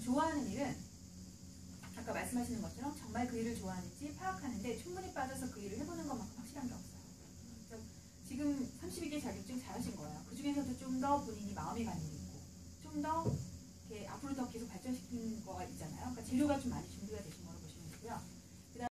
그럼 좋아하는 일은 아까 말씀하시는 것처럼 정말 그 일을 좋아하는지 파악하는데 충분히 빠져서 그 일을 해보는 것만큼 확실한 게 없어요. 지금 32개 자격증 잘하신 거예요. 그 중에서도 좀 더 본인이 마음이 가는 게 있고 좀 더 앞으로 더 계속 발전시키는 거가 있잖아요. 그러니까 재료가 좀 많이